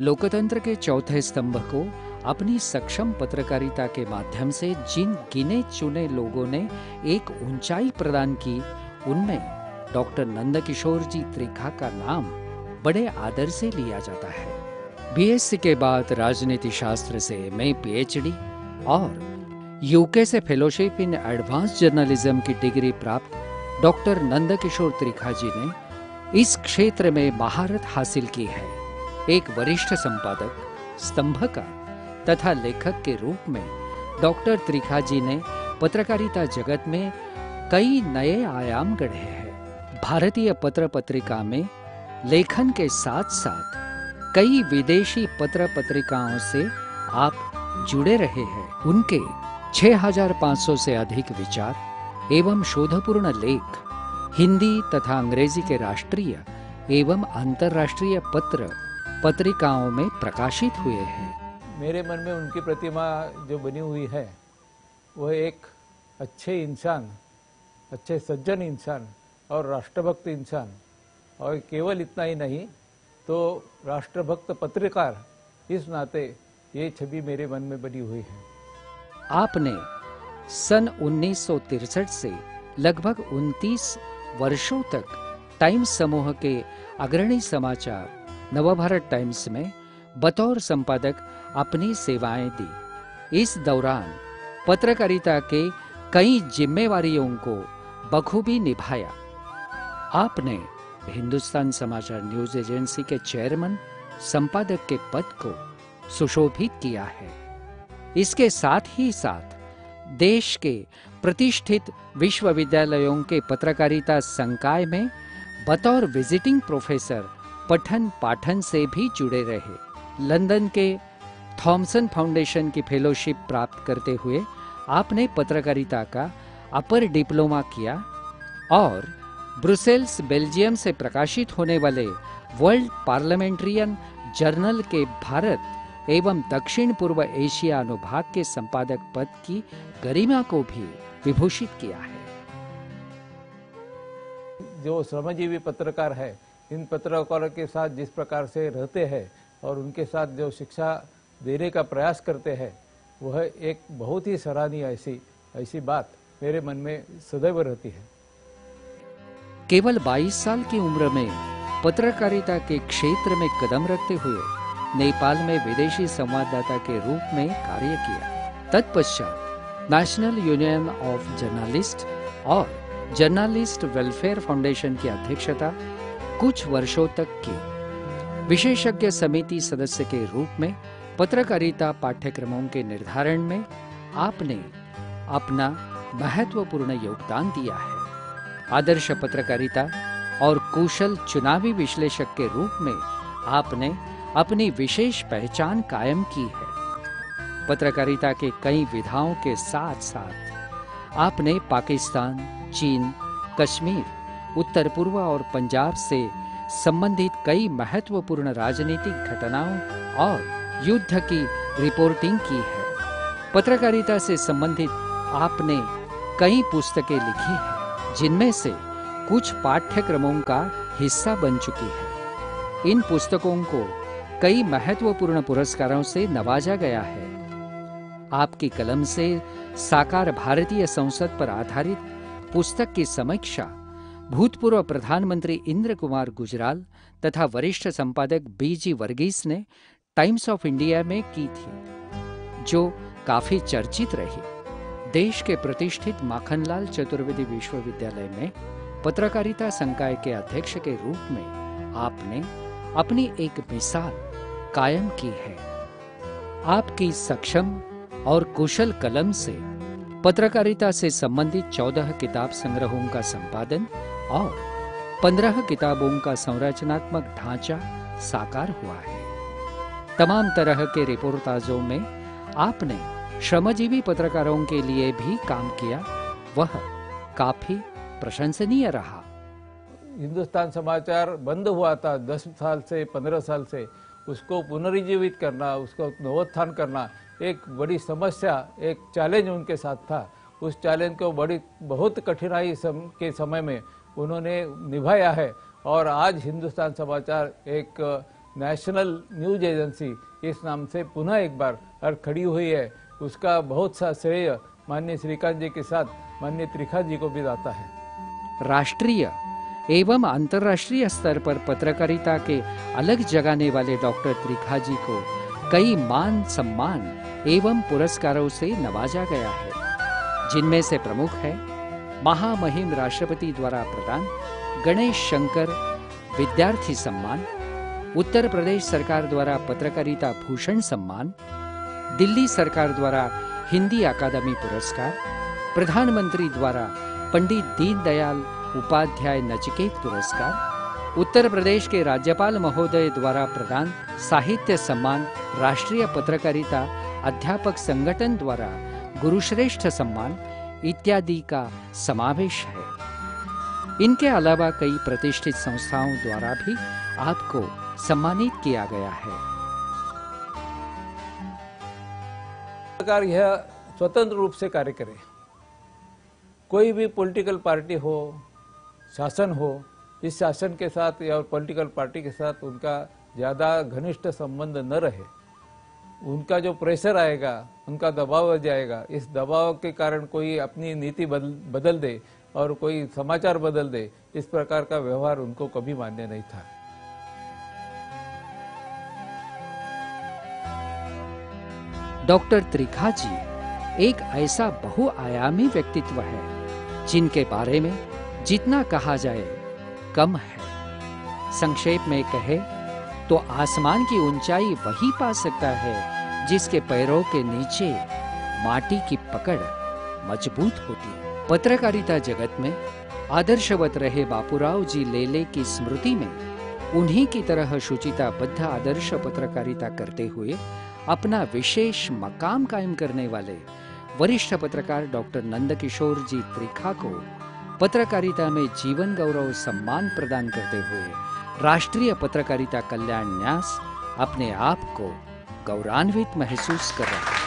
लोकतंत्र के चौथे स्तंभ को अपनी सक्षम पत्रकारिता के माध्यम से जिन गिने चुने लोगों ने एक ऊंचाई प्रदान की, उनमें डॉक्टर नंदकिशोर जी त्रिखा का नाम बड़े आदर से लिया जाता है। बीएससी के बाद राजनीति शास्त्र से मैं पीएचडी और यूके से फेलोशिप इन एडवांस जर्नलिज्म की डिग्री प्राप्त डॉक्टर नंदकिशोर त्रिखा जी ने इस क्षेत्र में महारत हासिल की है। एक वरिष्ठ संपादक, स्तंभकार तथा लेखक के रूप में डॉक्टर त्रिखा जी ने पत्रकारिता जगत में कई नए आयाम गढ़े हैं। भारतीय पत्र पत्रिका में लेखन के साथ साथ कई विदेशी पत्र पत्रिकाओं से आप जुड़े रहे हैं। उनके 6500 से अधिक विचार एवं शोधपूर्ण लेख, हिंदी तथा अंग्रेज़ी के राष्ट्रीय एवं अंतर्राष्ट्रीय पत्र पत्रिकाओं में प्रकाशित हुए हैं। मेरे मन में उनकी प्रतिमा जो बनी हुई है वह एक अच्छे इंसान अच्छे सज्जन इंसान और राष्ट्रभक्त इंसान और केवल इतना ही नहीं तो राष्ट्रभक्त पत्रकार इस नाते ये छवि मेरे मन में बनी हुई है। आपने सन उन्नीस से लगभग 29 वर्षों तक टाइम्स समूह के अग्रणी समाचार नवभारत टाइम्स में बतौर संपादक अपनी सेवाएँ दी। इस दौरान पत्रकारिता के कई जिम्मेवारियों को बखूबी निभाया। आपने हिंदुस्तान समाचार न्यूज़ एजेंसी के चेयरमैन, संपादक के पद को सुशोभित किया है। इसके साथ ही साथ देश के प्रतिष्ठित विश्वविद्यालयों के पत्रकारिता संकाय में बतौर विजिटिंग प्रोफेसर पठन पाठन से भी जुड़े रहे। लंदन के थॉमसन फाउंडेशन की फेलोशिप प्राप्त करते हुए आपने पत्रकारिता का अपर डिप्लोमा किया और ब्रुसेल्स, बेल्जियम से प्रकाशित होने वाले वर्ल्ड पार्लियामेंट्रियन जर्नल के भारत एवं दक्षिण पूर्व एशिया अनुभाग के संपादक पद की गरिमा को भी विभूषित किया है। जो श्रमजीवी पत्रकार है इन पत्रकारों के साथ जिस प्रकार से रहते हैं और उनके साथ जो शिक्षा देने का प्रयास करते हैं, वह एक बहुत ही सराहनीय ऐसी ऐसी बात मेरे मन में सदैव रहती है। केवल 22 साल की उम्र में पत्रकारिता के क्षेत्र में कदम रखते हुए नेपाल में विदेशी संवाददाता के रूप में कार्य किया। तत्पश्चात नेशनल यूनियन ऑफ़ जर्नलिस्ट और जर्नलिस्ट वेलफेयर फाउंडेशन की अध्यक्षता कुछ वर्षों तक की। विशेषज्ञ समिति सदस्य के रूप में, पत्रकारिता पाठ्यक्रमों के निर्धारण में आपने अपना महत्वपूर्ण योगदान दिया है। आदर्श पत्रकारिता और कुशल चुनावी विश्लेषक के रूप में आपने अपनी विशेष पहचान कायम की है। पत्रकारिता के कई विधाओं के साथ साथ आपने पाकिस्तान, चीन, कश्मीर उत्तर पूर्व और पंजाब से संबंधित कई महत्वपूर्ण राजनीतिक घटनाओं और युद्ध की रिपोर्टिंग की है। पत्रकारिता से संबंधित आपने कई पुस्तकें लिखी हैं, जिनमें से कुछ पाठ्यक्रमों का हिस्सा बन चुकी है। इन पुस्तकों को कई महत्वपूर्ण पुरस्कारों से नवाजा गया है। आपकी कलम से साकार भारतीय संसद पर आधारित पुस्तक की समीक्षा भूतपूर्व प्रधानमंत्री इंद्र कुमार गुजराल तथा वरिष्ठ संपादक बीजी वर्गीस ने टाइम्स ऑफ़ इंडिया में की थी, जो काफ़ी चर्चित रही। देश के प्रतिष्ठित माखनलाल चतुर्वेदी विश्वविद्यालय में पत्रकारिता संकाय के अध्यक्ष के रूप में आपने अपनी एक मिसाल कायम की है। आपकी सक्षम और कुशल कलम से पत्रकारिता से संबंधित चौदह किताब संग्रहों का संपादन और पंद्रह किताबों का संरचनात्मक ढांचा साकार हुआ है। तमाम तरह के रिपोर्टाजों में आपने श्रमजीवी पत्रकारों के लिए भी काम किया वह काफ़ी प्रशंसनीय रहा। हिंदुस्तान समाचार बंद हुआ था दस साल से पंद्रह साल से। उसको पुनर्जीवित करना उसको नवोत्थान करना एक बड़ी समस्या एक चैलेंज उनके साथ था। उस चैलेंज को बड़ी बहुत कठिनाई सम, के समय में उन्होंने निभाया है। और आज हिंदुस्तान समाचार एक नेशनल न्यूज़ एजेंसी इस नाम से पुनः एक बार और खड़ी हुई है। उसका बहुत सा श्रेय माननीय श्रीकांत जी के साथ माननीय त्रिखा जी को भी जाता है। राष्ट्रीय एवं अंतर्राष्ट्रीय स्तर पर पत्रकारिता के अलग जगाने वाले डॉक्टर त्रिखा जी को कई मान सम्मान एवं पुरस्कारों से नवाजा गया है, जिनमें से प्रमुख है महामहिम राष्ट्रपति द्वारा प्रदान, गणेश शंकर, विद्यार्थी सम्मान, उत्तर प्रदेश सरकार द्वारा पत्रकारिता भूषण सम्मान, दिल्ली सरकार द्वारा हिंदी अकादमी पुरस्कार, प्रधानमंत्री द्वारा पंडित दीनदयाल उपाध्याय नचिकेत पुरस्कार, उत्तर प्रदेश के राज्यपाल महोदय द्वारा प्रदान साहित्य सम्मान, राष्ट्रीय पत्रकारिता अध्यापक संगठन द्वारा गुरुश्रेष्ठ सम्मान इत्यादि का समावेश है। इनके अलावा कई प्रतिष्ठित संस्थाओं द्वारा भी आपको सम्मानित किया गया है। सरकार यह स्वतंत्र रूप से कार्य करे। कोई भी पॉलिटिकल पार्टी हो, शासन हो, इस शासन के साथ या पॉलिटिकल पार्टी के साथ उनका ज़्यादा घनिष्ठ संबंध न रहे। उनका जो प्रेशर आएगा, उनका दबाव जाएगा। इस दबाव के कारण कोई अपनी नीति बदल बदल दे और कोई समाचार बदल दे, इस प्रकार का व्यवहार उनको कभी मान्य नहीं था। डॉक्टर त्रिखा जी, एक ऐसा बहुआयामी व्यक्तित्व है, जिनके बारे में जितना कहा जाए, कम है। संक्षेप में कहे तो आसमान की ऊंचाई वही पा सकता है, जिसके पैरों के नीचे माटी की पकड़ मज़बूत होती है। पत्रकारिता जगत में आदर्शवत रहे बापूराव जी लेले की स्मृति में उन्हीं की तरह शुचिताबद्ध आदर्श पत्रकारिता करते हुए अपना विशेष मकाम कायम करने वाले वरिष्ठ पत्रकार डॉक्टर नंदकिशोर जी त्रिखा को पत्रकारिता में जीवन गौरव सम्मान प्रदान करते हुए राष्ट्रीय पत्रकारिता कल्याण न्यास अपने आप को गौरवान्वित महसूस कर रहा है।